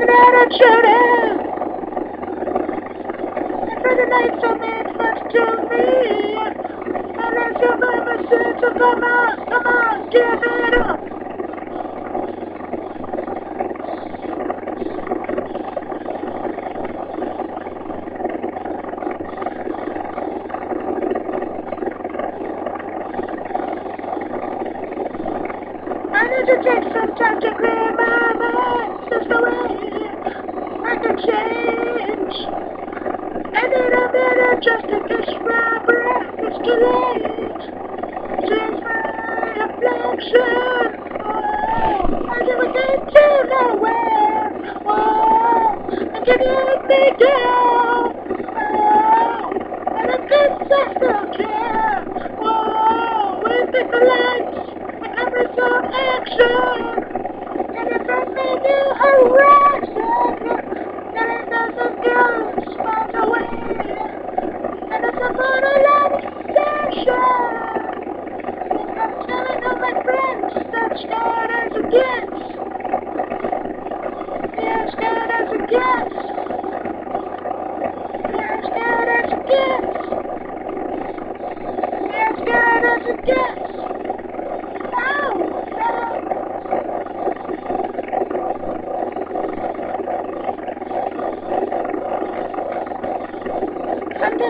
And for the night so mean much to me. Unless you find my sense of come on, come on, give it up. I to clear my mind. There's no way I can change. I need a minute just to catch my breath. It's too late. Change my reflection. Oh, I never get to nowhere. Oh, and can you me down? Oh, and I guess I still care. Oh, with the lights. Every some action, and if I made you horizon, then it doesn't go spot away, and it's about a lot of session. I'm telling all my friends that's good as it gets. Yeah, as good as it gets. Yeah, as good as it gets. Yeah, as good as it gets. With a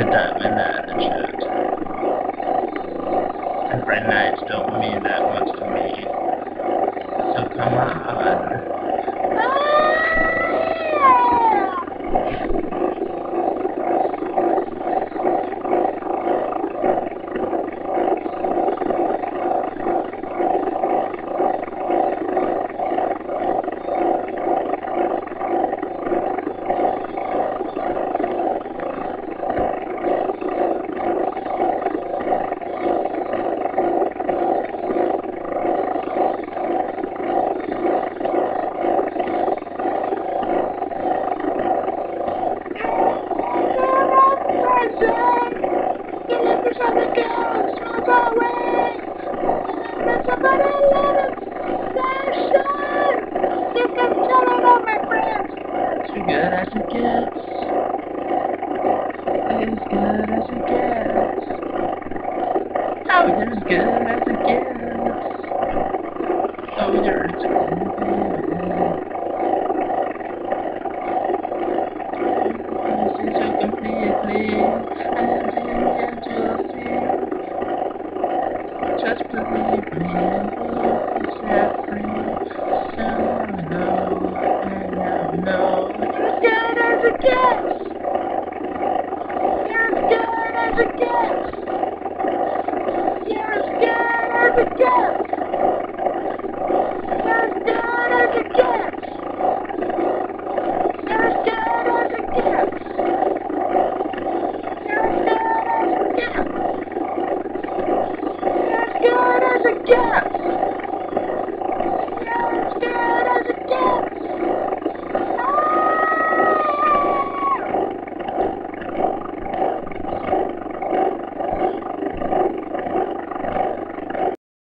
with that an attitude. And red nights don't mean that much to me. So come on. As good as it gets. As as it gets. Oh, you're as good as it gets. Oh, you're as good. This is so completely and into Just believe me be set free. So I know, and I know. As good as it gets. Yeah!